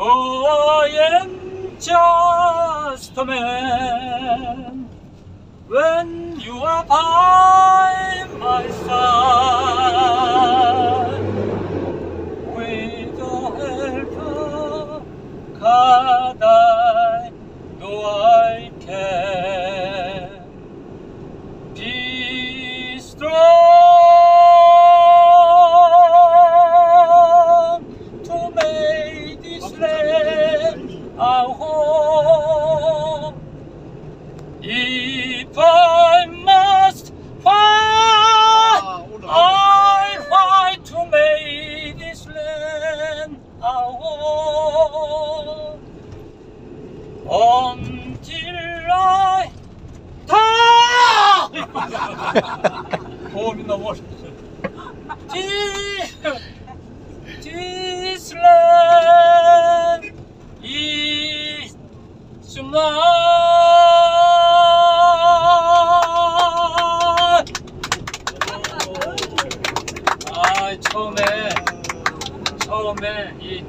Oh, I am just a man when you are by my side. With the help of God, I'll. If I must fight, I fight to make this land our home. Until I die. mine. 아 처음에 처음에 이